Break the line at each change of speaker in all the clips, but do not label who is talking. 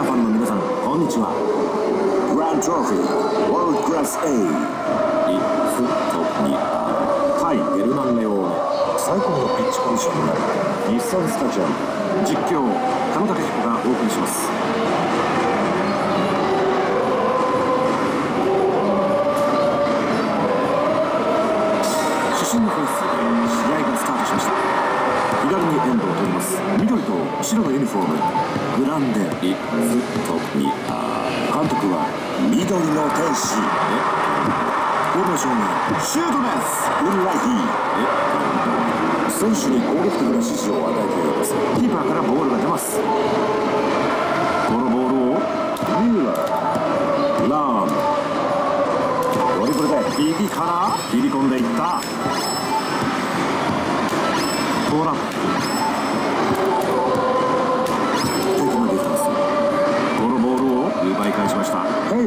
ナファン
の皆さんこんにちは。グラントロフィーワールドクラス
A
イットニア対ベルナンレオーネ。
最高のピッチコンディションになる。日産スタジアム
実況金田彦がお送りします。白のユニフォームグランデイフトニア。
監督は緑の天使。
フォーメーションがシュートです
ウルラヒ
え
選手に攻撃的な指示を与えています。
キーパーからボールが出ます。このボールを
ミューラー
ラーム
ドリブルで
右から切り込んでいった。トラップ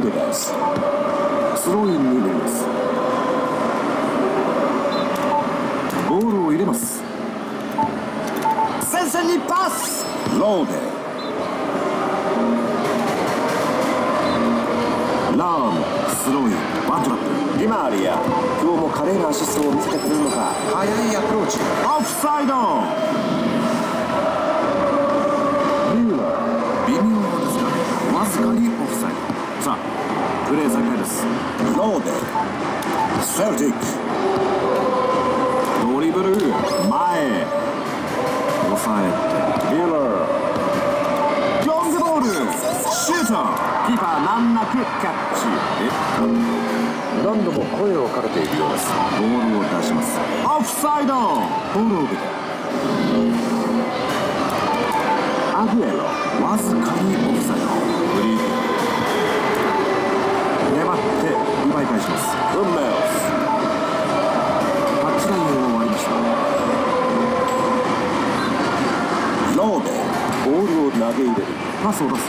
ました
ヘイルですスローインになります
ボールを入れます。前線にパス。
ローデ
ラームスローインワントラップ
ディマーリア今日も華麗なアシストを見せてくれるのか。速いアプローチ。
オフサイドさあプレー再開です
ローデセルティック。
ドリブル前。抑えて
ミューラー。
ロングボールシュート。キーパー難なくキャッチ。え？
何度も声をかけているようです。
ボールを出します。オフサイド。ボールを受けて。アグエロわずかにオフサイド。フリー粘って奪い返します。
フンメル
タッチラインを割りました
ローデボールを投げ入れる。
パスを出す。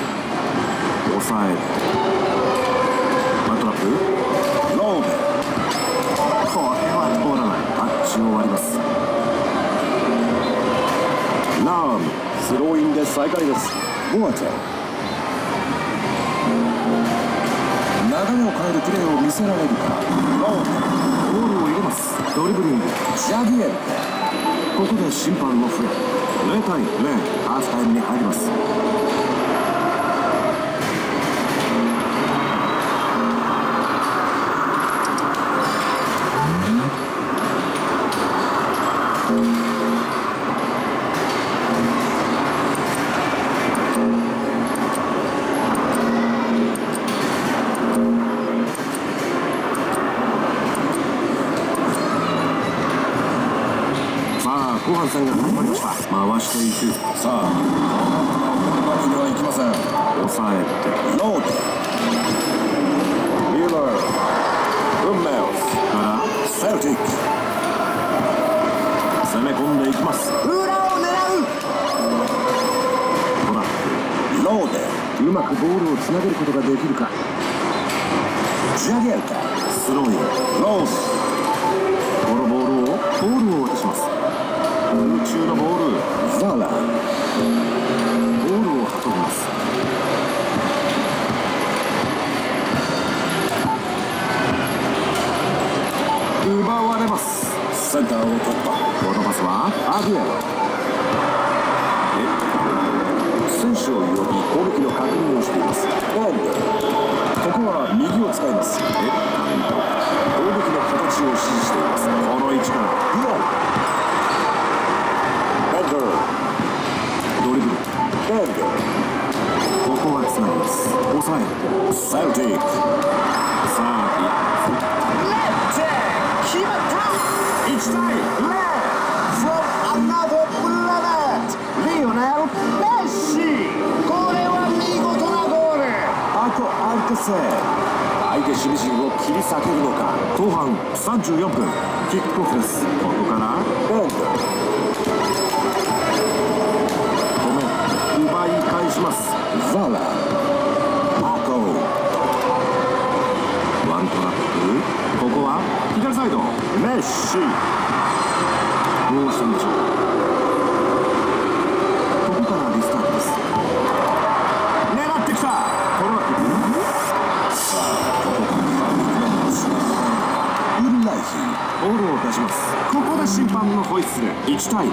抑える。ワントラップ。
ローデ
これは通らないタッチを割ります。ラーム。
スローインで再開です。ボアチェ流を変えるプレーを見せられるか。ロー
ボールを入れます。ドリブリング。
ジャギエル。
ここで審判の笛。0対0ハーフタイムに入ります。さあ後半戦が始まりました回していく。
さあ。このままにはいきません。
抑えて。
ローデミューラーフンメル
から。
セルティック
攻め込んでいきます。裏を狙う。トラッ
ローデ。
プうまくボールをつなげることができるか。
ジャギエルか
スローイン。
ロー
このボールをボールを渡します空中のボール。
デザラ
ボールを運びます。奪われます。
センターを突破
このパスはアグエロ
選手を呼び攻撃の確認をしています。ここは右を使います。
え
攻撃の形を指示しています
この位置から
リアルエンド
ドリブル
エン
ここはつなぎます抑え
ドセルティック
さあレッジ
決まった1対0 from another planet リオネル・メッシこれは見事なゴールあとアウトセ相手守備陣を切り裂けるのか
後半34分キックオフですここから
エン
左サイド。
メッシ。
どうしたんでしょう。ここからリスタートです。狙ってきた。このさあここから。ウルライヒ
ボールを
出します。
ここで審判のホイッスル。
1対0